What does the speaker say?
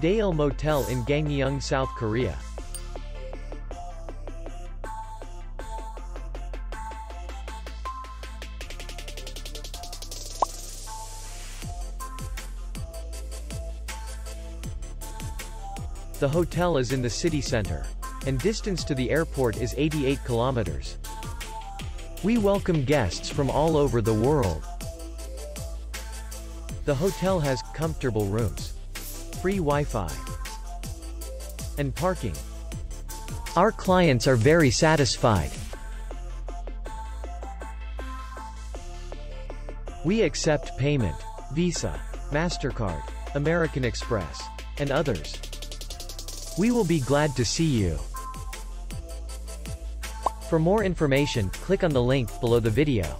Daeil Motel in Gangneung, South Korea. The hotel is in the city center. And distance to the airport is 88 kilometers. We welcome guests from all over the world. The hotel has comfortable rooms, free Wi-Fi, and parking. Our clients are very satisfied. We accept payment, Visa, MasterCard, American Express, and others. We will be glad to see you. For more information, click on the link below the video.